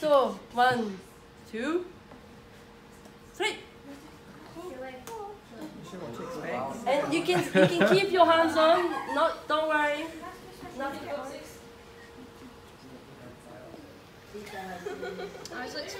So one, two, three. And you can you can keep your hands on. Not don't worry. Nothing. I was like